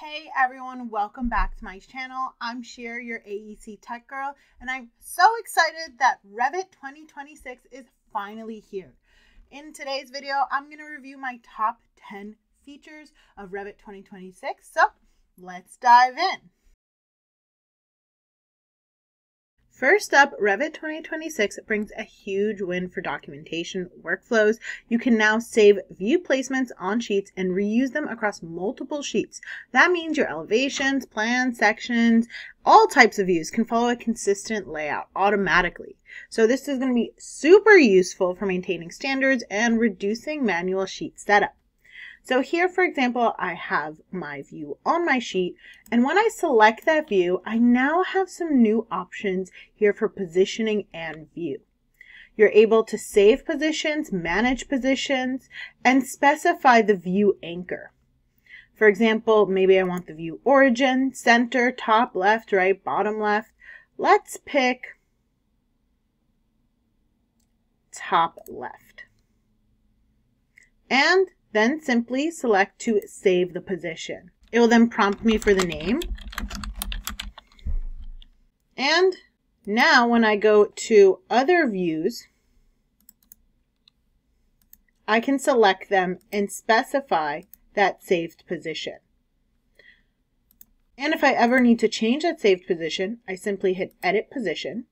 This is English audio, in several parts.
Hey everyone, welcome back to my channel. I'm Sheer, your AEC Tech Girl, and I'm so excited that Revit 2026 is finally here. In today's video, I'm going to review my top 10 features of Revit 2026, so let's dive in. First up, Revit 2026 brings a huge win for documentation workflows. You can now save view placements on sheets and reuse them across multiple sheets. That means your elevations, plans, sections, all types of views can follow a consistent layout automatically. So this is going to be super useful for maintaining standards and reducing manual sheet setup. So here, for example, I have my view on my sheet. And when I select that view, I now have some new options here for positioning and view. You're able to save positions, manage positions, and specify the view anchor. For example, maybe I want the view origin, center, top, left, right, bottom left. Let's pick top left. And then simply select to save the position. It will then prompt me for the name. And now when I go to other views, I can select them and specify that saved position. And if I ever need to change that saved position, I simply hit edit position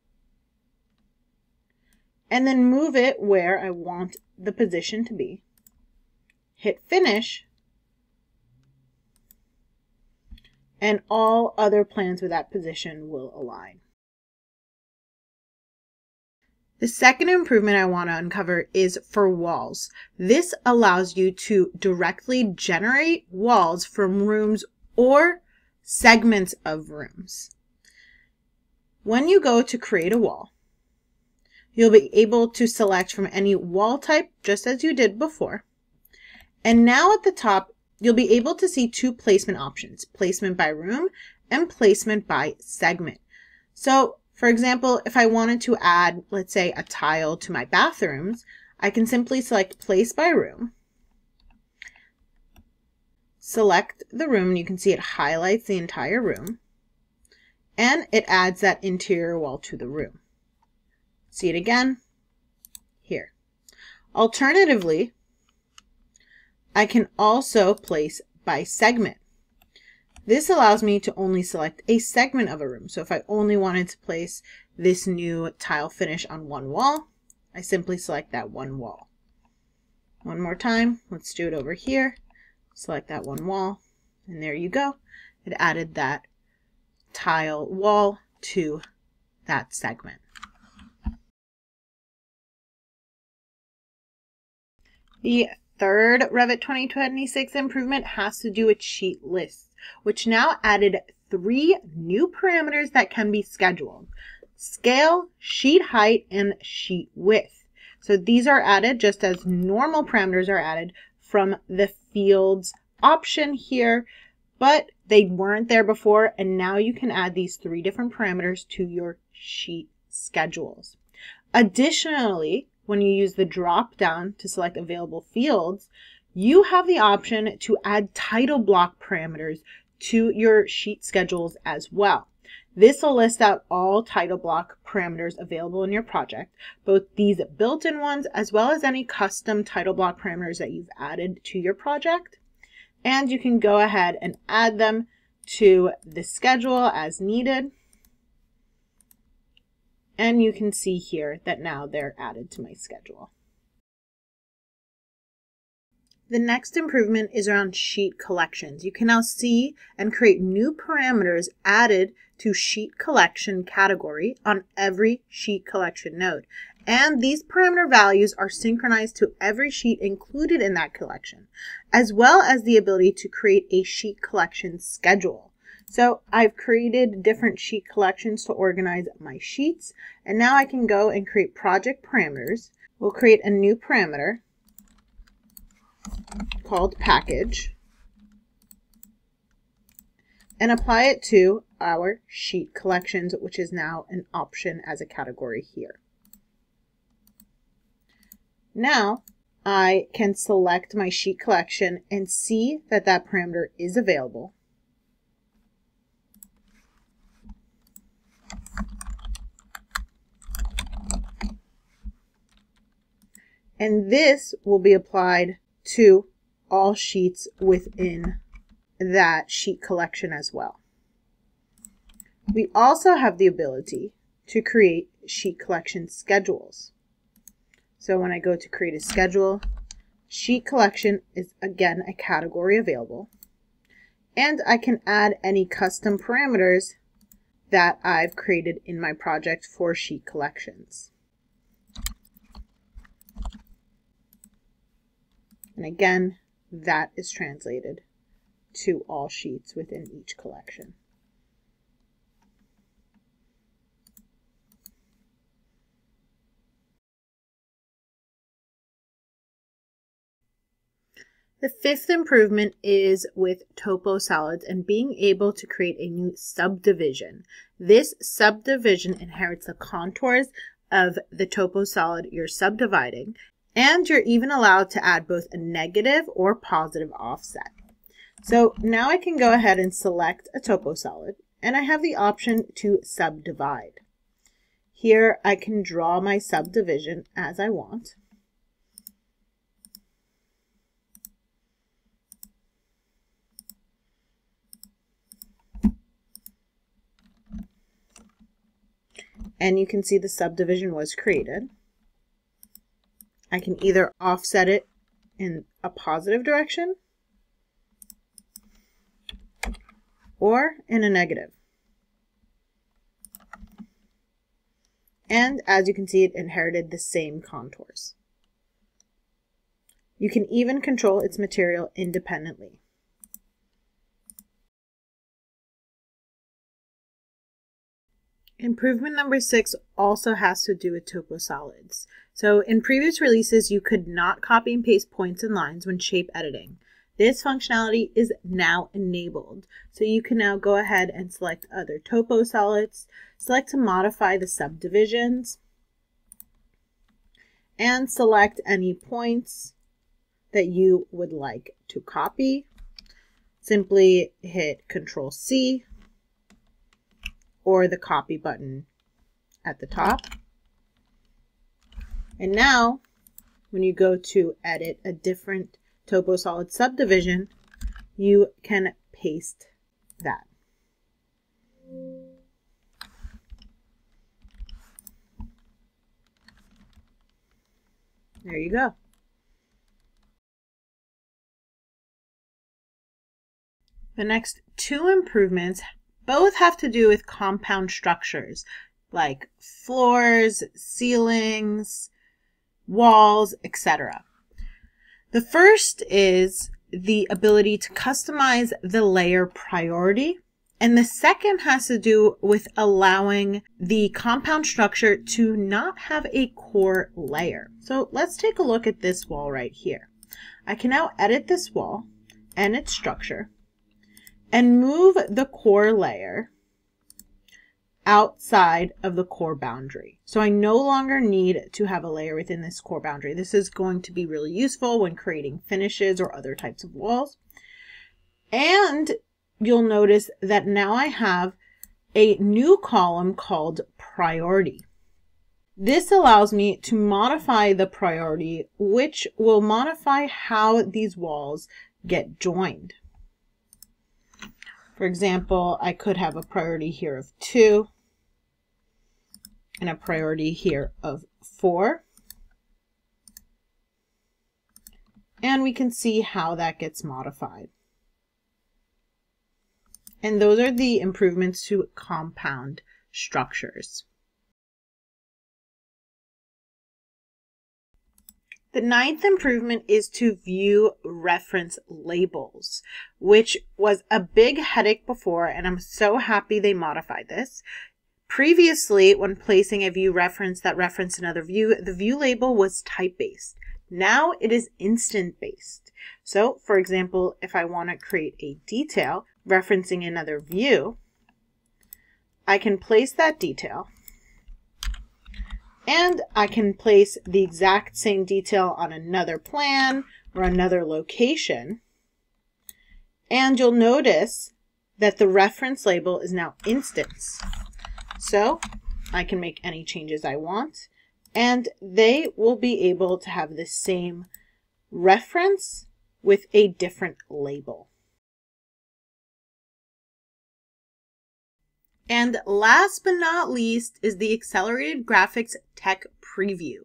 and then move it where I want the position to be hit finish, and all other plans with that position will align. The second improvement I want to uncover is for walls. This allows you to directly generate walls from rooms or segments of rooms. When you go to create a wall, you'll be able to select from any wall type just as you did before. And now at the top, you'll be able to see two placement options, placement by room and placement by segment. So for example, if I wanted to add, let's say, a tile to my bathrooms, I can simply select place by room, select the room, and you can see it highlights the entire room, and it adds that interior wall to the room. See it again? Here. Alternatively, I can also place by segment. This allows me to only select a segment of a room. So if I only wanted to place this new tile finish on one wall, I simply select that one wall. One more time, let's do it over here. Select that one wall, and there you go. It added that tile wall to that segment. The third Revit 2026 improvement has to do with sheet lists, which now added three new parameters that can be scheduled. Scale, sheet height, and sheet width. So these are added just as normal parameters are added from the fields option here, but they weren't there before, and now you can add these three different parameters to your sheet schedules. Additionally, when you use the drop down to select available fields, you have the option to add title block parameters to your sheet schedules as well. This will list out all title block parameters available in your project, both these built-in ones as well as any custom title block parameters that you've added to your project. And you can go ahead and add them to the schedule as needed. And you can see here that now they're added to my schedule. The next improvement is around sheet collections. You can now see and create new parameters added to sheet collection category on every sheet collection node. And these parameter values are synchronized to every sheet included in that collection, as well as the ability to create a sheet collection schedule. So I've created different sheet collections to organize my sheets. And now I can go and create project parameters. We'll create a new parameter called package and apply it to our sheet collections, which is now an option as a category here. Now I can select my sheet collection and see that that parameter is available And this will be applied to all sheets within that sheet collection as well. We also have the ability to create sheet collection schedules. So when I go to create a schedule, sheet collection is again a category available. And I can add any custom parameters that I've created in my project for sheet collections. And again, that is translated to all sheets within each collection. The fifth improvement is with topo solids and being able to create a new subdivision. This subdivision inherits the contours of the topo solid you're subdividing, and you're even allowed to add both a negative or positive offset. So now I can go ahead and select a topo solid, and I have the option to subdivide. Here I can draw my subdivision as I want. and you can see the subdivision was created. I can either offset it in a positive direction or in a negative. And as you can see, it inherited the same contours. You can even control its material independently. Improvement number six also has to do with topo solids. So in previous releases, you could not copy and paste points and lines when shape editing. This functionality is now enabled. So you can now go ahead and select other topo solids, select to modify the subdivisions, and select any points that you would like to copy. Simply hit Control C or the copy button at the top. And now, when you go to edit a different topo solid subdivision, you can paste that. There you go. The next two improvements both have to do with compound structures like floors, ceilings, walls, etc. The first is the ability to customize the layer priority. And the second has to do with allowing the compound structure to not have a core layer. So let's take a look at this wall right here. I can now edit this wall and its structure and move the core layer outside of the core boundary. So I no longer need to have a layer within this core boundary. This is going to be really useful when creating finishes or other types of walls. And you'll notice that now I have a new column called priority. This allows me to modify the priority, which will modify how these walls get joined. For example, I could have a priority here of 2 and a priority here of 4. And we can see how that gets modified. And those are the improvements to compound structures. The ninth improvement is to view reference labels, which was a big headache before, and I'm so happy they modified this. Previously, when placing a view reference that referenced another view, the view label was type-based. Now it is instance-based. So, for example, if I want to create a detail referencing another view, I can place that detail and I can place the exact same detail on another plan or another location. And you'll notice that the reference label is now instance. So I can make any changes I want and they will be able to have the same reference with a different label. And last but not least is the Accelerated Graphics Tech Preview.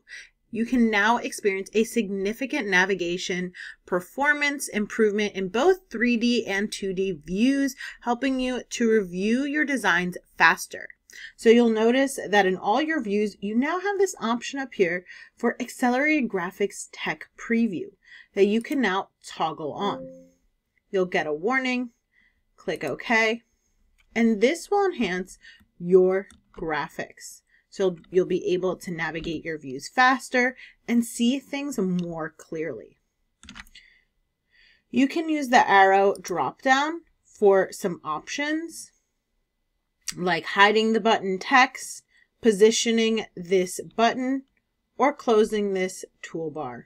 You can now experience a significant navigation performance improvement in both 3D and 2D views, helping you to review your designs faster. So you'll notice that in all your views, you now have this option up here for Accelerated Graphics Tech Preview that you can now toggle on. You'll get a warning, click OK, and this will enhance your graphics. So you'll be able to navigate your views faster and see things more clearly. You can use the arrow drop down for some options like hiding the button text, positioning this button, or closing this toolbar.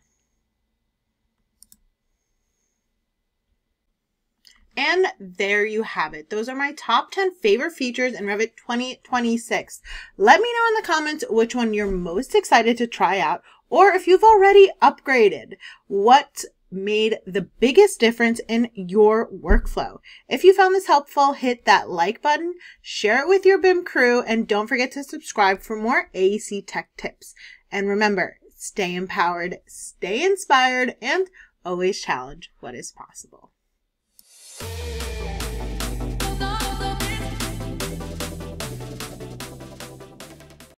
And there you have it. Those are my top 10 favorite features in Revit 2026. Let me know in the comments which one you're most excited to try out, or if you've already upgraded, what made the biggest difference in your workflow. If you found this helpful, hit that like button, share it with your BIM crew, and don't forget to subscribe for more AEC tech tips. And remember, stay empowered, stay inspired, and always challenge what is possible.